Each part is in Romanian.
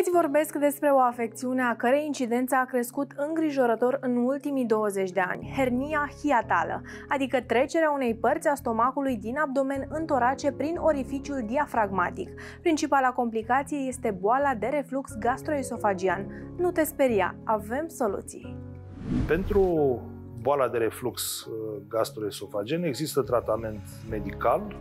Îți vorbesc despre o afecțiune a cărei incidență a crescut îngrijorător în ultimii 20 de ani, hernia hiatală, adică trecerea unei părți a stomacului din abdomen în torace prin orificiul diafragmatic. Principala complicație este boala de reflux gastroesofagian. Nu te speria, avem soluții. Pentru boala de reflux uh, gastroesofagen există tratament medical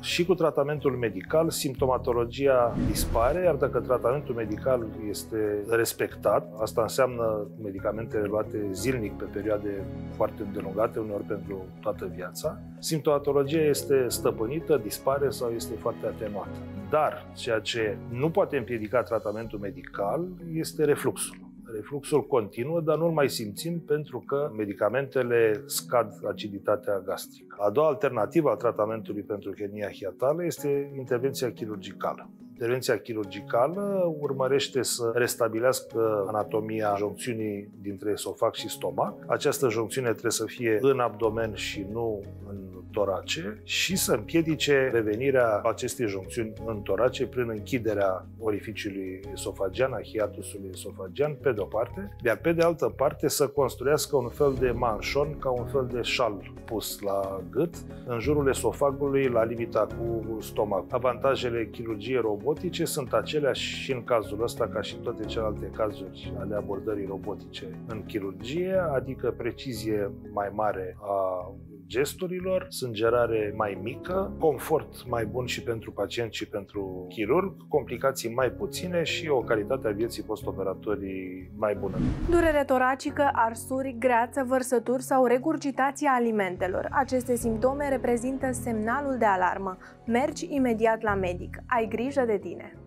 și cu tratamentul medical, simptomatologia dispare, iar dacă tratamentul medical este respectat, asta înseamnă medicamentele luate zilnic pe perioade foarte îndelungate, uneori pentru toată viața, simptomatologia este stăpânită, dispare sau este foarte atenuată. Dar ceea ce nu poate împiedica tratamentul medical este refluxul. Refluxul continuă, dar nu-l mai simțim pentru că medicamentele scad aciditatea gastrică. A doua alternativă a tratamentului pentru hernia hiatală este intervenția chirurgicală. Intervenția chirurgicală urmărește să restabilească anatomia joncțiunii dintre esofag și stomac. Această joncțiune trebuie să fie în abdomen și nu în torace și să împiedice revenirea acestei joncțiuni în torace prin închiderea orificiului esofagian, a hiatusului esofagian, pe de-o parte, iar pe de altă parte să construiască un fel de manșon ca un fel de șal pus la gât, în jurul esofagului, la limita cu stomac. Avantajele chirurgiei robotice sunt aceleași și în cazul ăsta ca și în toate celelalte cazuri ale abordării robotice în chirurgie, adică precizie mai mare a gesturilor, sângerare mai mică, confort mai bun și pentru pacient și pentru chirurg, complicații mai puține și o calitate a vieții postoperatorii mai bună. Durere toracică, arsuri, greață, vărsături sau regurgitația alimentelor. Aceste simptome reprezintă semnalul de alarmă. Mergi imediat la medic. Ai grijă de tine.